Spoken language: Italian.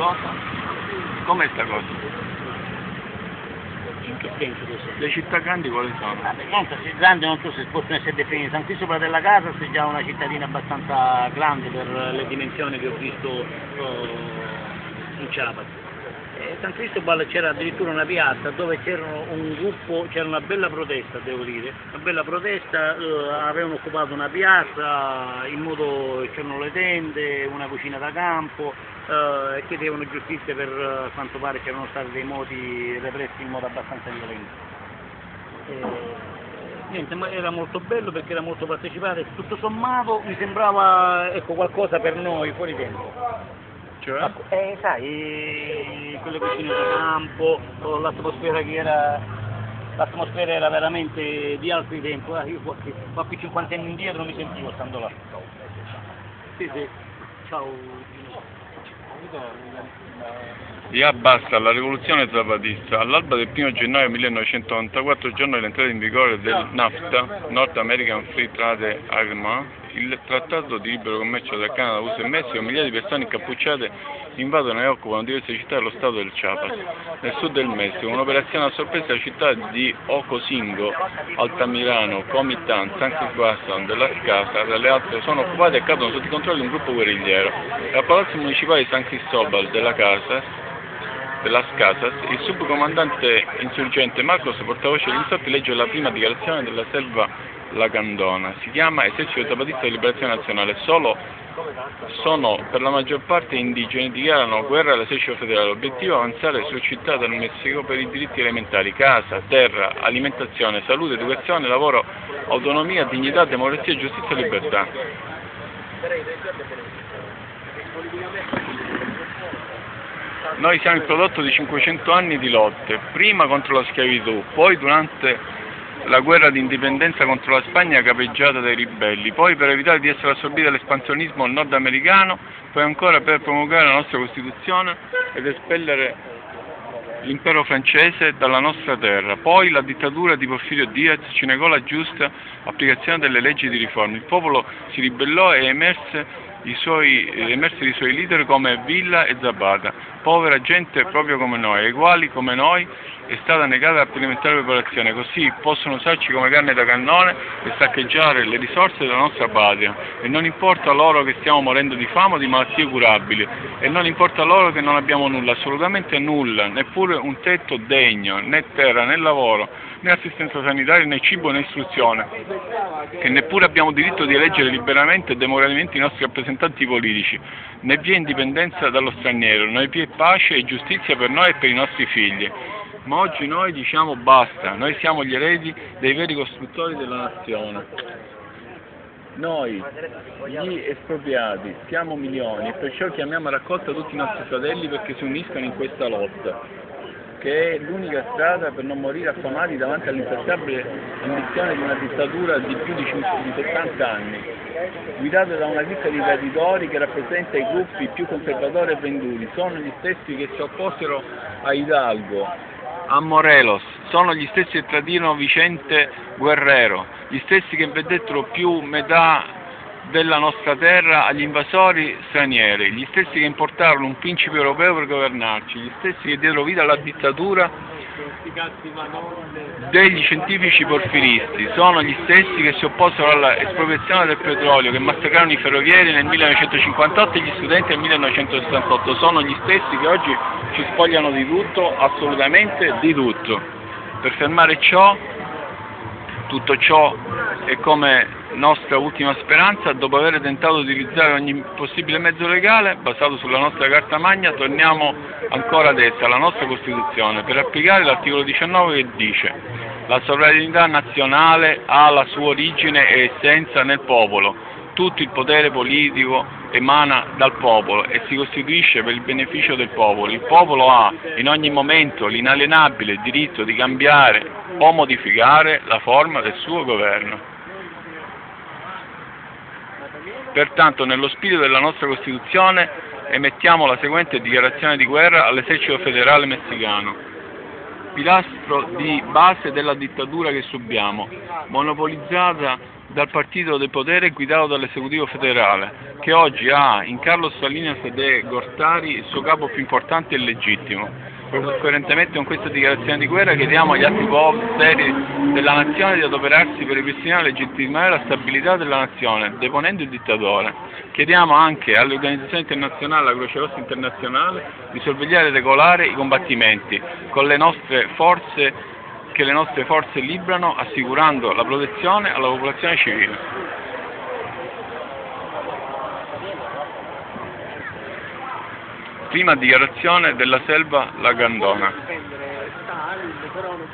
cosa? Com'è sta cosa? In che senso questo? Le città grandi quali sono? Vabbè, niente, se grande non so se possono essere definite. San Cristo della Casa è già una cittadina abbastanza grande per le dimensioni che ho visto eh, in Ciapas. Eh, San Cristobal c'era addirittura una piazza dove c'era un gruppo, c'era una bella protesta, devo dire, una bella protesta, eh, avevano occupato una piazza, in modo c'erano le tende, una cucina da campo eh, e chiedevano giustizia per eh, quanto pare c'erano stati dei moti repressi in modo abbastanza violento. Eh, niente, ma era molto bello perché era molto partecipato, tutto sommato mi sembrava ecco, qualcosa per noi fuori tempo. Cioè? Eh, sai, quelle cucine da campo, l'atmosfera che era, l'atmosfera era veramente di altri tempi, eh, io qualche, qualche 50 anni indietro mi sentivo stando là. Sì, sì, ciao. Ya basta la rivoluzione zapatista. All'alba del 1 gennaio 1994, giorno dell'entrata in vigore del NAFTA, North American Free Trade Agreement, il trattato di libero commercio tra Canada, USA e Messico, migliaia di persone incappucciate invadono e occupano diverse città dello stato del Chiapas, nel sud del Messico. Un'operazione a sorpresa della città di Ocosingo, Altamirano, Comitán, San Cristóbal della Casa, e le altre sono occupate e cadono sotto i controlli di un gruppo guerrigliero. Al palazzo municipale di San Cristóbal della Casa della Casas, il subcomandante insurgente Marcos, portavoce degli insorti, legge la prima dichiarazione della selva lagandona. Si chiama Esercito Zapatista di Liberazione Nazionale. Solo sono per la maggior parte indigeni, dichiarano guerra all'esercito federale. L'obiettivo è avanzare su città del Messico per i diritti elementari, casa, terra, alimentazione, salute, educazione, lavoro, autonomia, dignità, democrazia, giustizia e libertà. Noi siamo il prodotto di 500 anni di lotte, prima contro la schiavitù, poi durante la guerra di indipendenza contro la Spagna capeggiata dai ribelli, poi per evitare di essere assorbiti dall'espansionismo nordamericano, poi ancora per promulgare la nostra Costituzione ed espellere l'impero francese dalla nostra terra, poi la dittatura di Porfirio Diaz ci negò la giusta applicazione delle leggi di riforma, il popolo si ribellò e emerse i suoi, emersero i suoi leader come Villa e Zapata, povera gente proprio come noi, ai come noi è stata negata la pianimentare preparazione, così possono usarci come carne da cannone e saccheggiare le risorse della nostra patria. E non importa loro che stiamo morendo di fame o di malattie curabili, e non importa loro che non abbiamo nulla, assolutamente nulla, neppure un tetto degno, né terra, né lavoro, né assistenza sanitaria, né cibo, né istruzione, che neppure abbiamo diritto di eleggere liberamente e democraticamente i nostri rappresentanti politici, né vi è indipendenza dallo straniero, né vi è pace e giustizia per noi e per i nostri figli ma oggi noi diciamo basta, noi siamo gli eredi dei veri costruttori della nazione. Noi, gli espropriati, siamo milioni e perciò chiamiamo a raccolta tutti i nostri fratelli perché si uniscano in questa lotta, che è l'unica strada per non morire affamati davanti all'insaziabile ambizione di una dittatura di più di, 70 anni, guidata da una cricca di traditori che rappresenta i gruppi più conservatori e venduti. Sono gli stessi che si opposero a Hidalgo, a Morelos, sono gli stessi che tradirono Vicente Guerrero, gli stessi che vendettero più metà della nostra terra agli invasori stranieri, gli stessi che importarono un principe europeo per governarci, gli stessi che diedero vita alla dittatura degli scientifici porfiristi, sono gli stessi che si opposero all'espropriazione del petrolio, che massacrarono i ferrovieri nel 1958 e gli studenti nel 1968, sono gli stessi che oggi ci spogliano di tutto, assolutamente di tutto. Per fermare ciò, tutto ciò è come nostra ultima speranza, dopo aver tentato di utilizzare ogni possibile mezzo legale basato sulla nostra carta magna, torniamo ancora ad essa, alla nostra Costituzione, per applicare l'articolo 19 che dice la sovranità nazionale ha la sua origine e essenza nel popolo, tutto il potere politico emana dal popolo e si costituisce per il beneficio del popolo. Il popolo ha in ogni momento l'inalienabile diritto di cambiare o modificare la forma del suo governo. Pertanto, nello spirito della nostra Costituzione, emettiamo la seguente dichiarazione di guerra all'esercito federale messicano. pilastro di base della dittatura che subiamo, monopolizzata dal partito del potere guidato dall'esecutivo federale, che oggi ha in Carlos Salinas De Gortari il suo capo più importante e legittimo. Coerentemente con questa dichiarazione di guerra chiediamo agli altri poteri della nazione di adoperarsi per ripristinare e legittimare la stabilità della nazione, deponendo il dittatore. Chiediamo anche alle organizzazioni internazionali, alla Croce Rossa internazionale, di sorvegliare e regolare i combattimenti con le nostre forze che le nostre forze librano assicurando la protezione alla popolazione civile. Prima dichiarazione della Selva Lagandona. difendere Stalin, però non